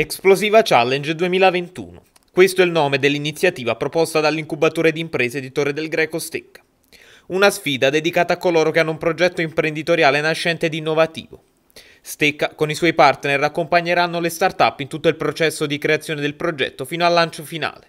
Explosiva Challenge 2021. Questo è il nome dell'iniziativa proposta dall'incubatore di imprese di Torre del Greco Stecca. Una sfida dedicata a coloro che hanno un progetto imprenditoriale nascente ed innovativo. Stecca con i suoi partner accompagneranno le start-up in tutto il processo di creazione del progetto fino al lancio finale.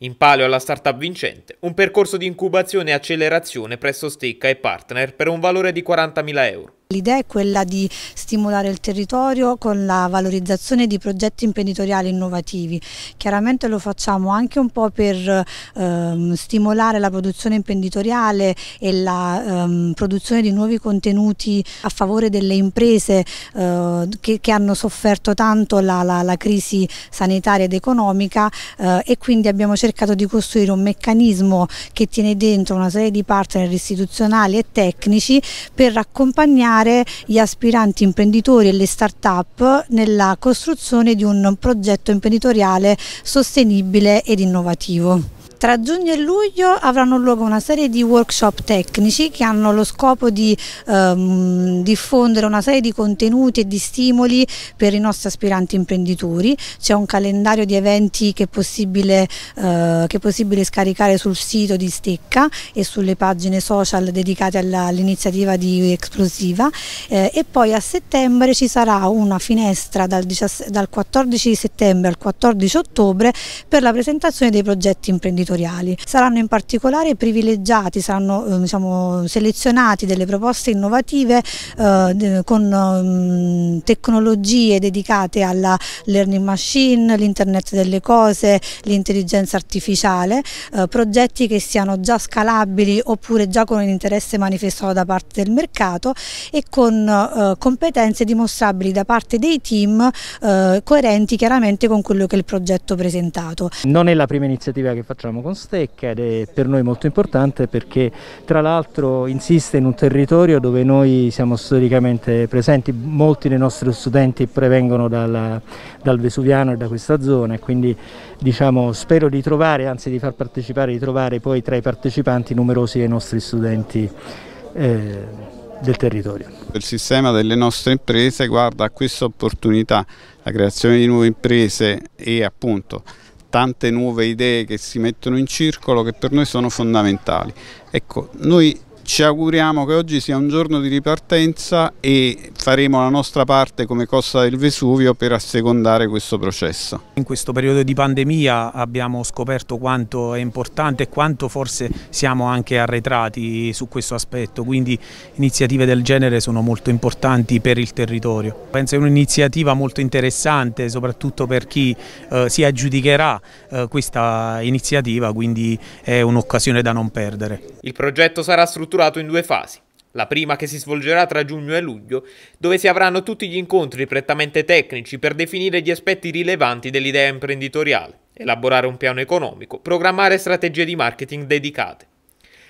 In palio alla startup vincente, un percorso di incubazione e accelerazione presso Stecca e partner per un valore di 40.000 euro. L'idea è quella di stimolare il territorio con la valorizzazione di progetti imprenditoriali innovativi. Chiaramente lo facciamo anche un po' per ehm, stimolare la produzione imprenditoriale e la ehm, produzione di nuovi contenuti a favore delle imprese eh, che, che, hanno sofferto tanto la, la, la crisi sanitaria ed economica eh, e quindi abbiamo cercato di costruire un meccanismo che tiene dentro una serie di partner istituzionali e tecnici per accompagnare aiutare gli aspiranti imprenditori e le start-up nella costruzione di un progetto imprenditoriale sostenibile ed innovativo. Tra giugno e luglio avranno luogo una serie di workshop tecnici che hanno lo scopo di ehm, diffondere una serie di contenuti e di stimoli per i nostri aspiranti imprenditori. C'è un calendario di eventi che è, possibile, eh, che è possibile scaricare sul sito di Stecca e sulle pagine social dedicate all'iniziativa di Explosiva eh, e poi a settembre ci sarà una finestra dal, dal 14 settembre al 14 ottobre per la presentazione dei progetti imprenditoriali territoriali. Saranno in particolare privilegiati, saranno eh, diciamo, selezionati delle proposte innovative eh, con um, tecnologie dedicate alla learning machine, l'internet delle cose, l'intelligenza artificiale, eh, progetti che siano già scalabili oppure già con un interesse manifestato da parte del mercato e con eh, competenze dimostrabili da parte dei team eh, coerenti chiaramente con quello che è il progetto presentato. Non è la prima iniziativa che facciamo con Stecca ed è per noi molto importante perché tra l'altro insiste in un territorio dove noi siamo storicamente presenti, molti dei nostri studenti prevengono dal, dal Vesuviano e da questa zona e quindi diciamo, spero di trovare, anzi di far partecipare, di trovare poi tra i partecipanti numerosi dei nostri studenti. Eh, del territorio. Il sistema delle nostre imprese guarda a questa opportunità, la creazione di nuove imprese e appunto tante nuove idee che si mettono in circolo che per noi sono fondamentali. Ecco, noi ci auguriamo che oggi sia un giorno di ripartenza e faremo la nostra parte come Costa del Vesuvio per assecondare questo processo. In questo periodo di pandemia abbiamo scoperto quanto è importante e quanto forse siamo anche arretrati su questo aspetto, quindi iniziative del genere sono molto importanti per il territorio. Penso è un'iniziativa molto interessante soprattutto per chi eh, si aggiudicherà eh, questa iniziativa, quindi è un'occasione da non perdere. Il progetto sarà strutturato strutturato in due fasi. La prima che si svolgerà tra giugno e luglio, dove si avranno tutti gli incontri prettamente tecnici per definire gli aspetti rilevanti dell'idea imprenditoriale, elaborare un piano economico, programmare strategie di marketing dedicate.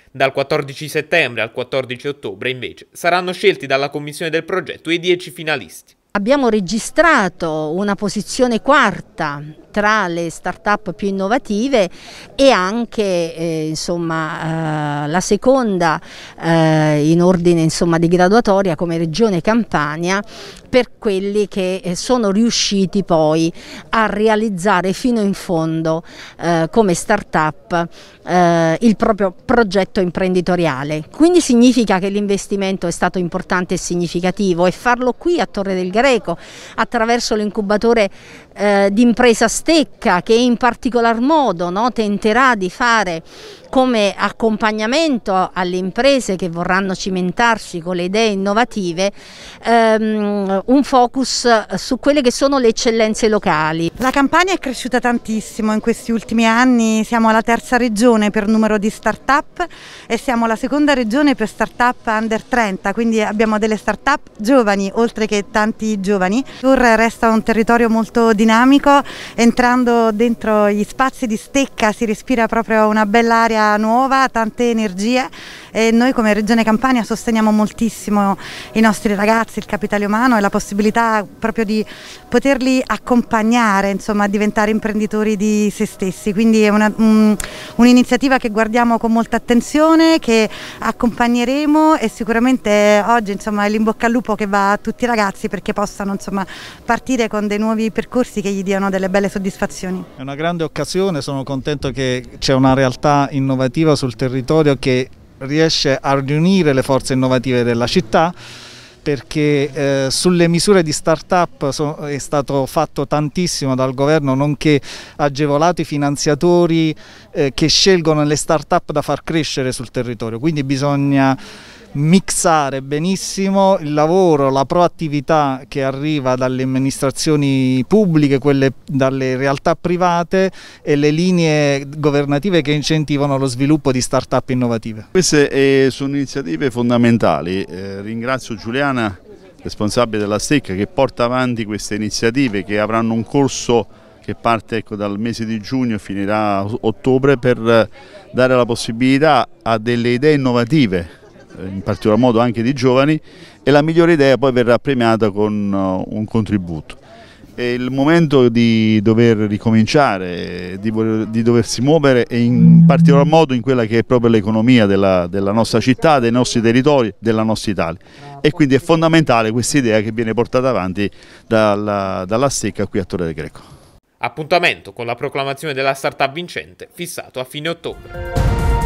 Dal 14 settembre al 14 ottobre, invece, saranno scelti dalla commissione del progetto i 10 finalisti. Abbiamo registrato una posizione quarta tra le start-up più innovative e anche eh, insomma, eh, la seconda eh, in ordine insomma, di graduatoria come Regione Campania per quelli che eh, sono riusciti poi a realizzare fino in fondo eh, come start-up eh, il proprio progetto imprenditoriale. Quindi significa che l'investimento è stato importante e significativo e farlo qui a Torre del Greco attraverso l'incubatore di impresa Stecca che in particolar modo no, tenterà di fare come accompagnamento alle imprese che vorranno cimentarsi con le idee innovative ehm, un focus su quelle che sono le eccellenze locali. La Campania è cresciuta tantissimo in questi ultimi anni, siamo la terza regione per numero di start-up e siamo la seconda regione per start-up under 30, quindi abbiamo delle start-up giovani oltre che tanti giovani. Tour resta un territorio molto dinamico, entrando dentro gli spazi di Stecca si respira proprio una bella area nuova, tante energie e noi come Regione Campania sosteniamo moltissimo i nostri ragazzi, il capitale umano e la possibilità proprio di poterli accompagnare insomma, a diventare imprenditori di se stessi, quindi è un'iniziativa un, che guardiamo con molta attenzione, che accompagneremo e sicuramente oggi insomma, è l'imbocca al lupo che va a tutti i ragazzi perché possano insomma, partire con dei nuovi percorsi che gli diano delle belle soddisfazioni. È una grande occasione, sono contento che c'è una realtà innovativa sul territorio che riesce a riunire le forze innovative della città perché eh, sulle misure di start-up so, è stato fatto tantissimo dal governo, nonché agevolato i finanziatori eh, che scelgono le start-up da far crescere sul territorio, quindi bisogna mixare benissimo il lavoro, la proattività che arriva dalle amministrazioni pubbliche, quelle dalle realtà private e le linee governative che incentivano lo sviluppo di start-up innovative. Queste eh, sono iniziative fondamentali, eh, ringrazio Giuliana, responsabile della STEC, che porta avanti queste iniziative che avranno un corso che parte ecco, dal mese di giugno e finirà a ottobre per dare la possibilità a delle idee innovative in particolar modo anche di giovani e la migliore idea poi verrà premiata con uh, un contributo. È il momento di dover ricominciare, di, di doversi muovere e in particolar modo in quella che è proprio l'economia della, della, nostra città, dei nostri territori, della nostra Italia. E quindi è fondamentale questa idea che viene portata avanti dalla, dalla Stecca qui a Torre del Greco. Appuntamento con la proclamazione della startup vincente fissato a fine ottobre.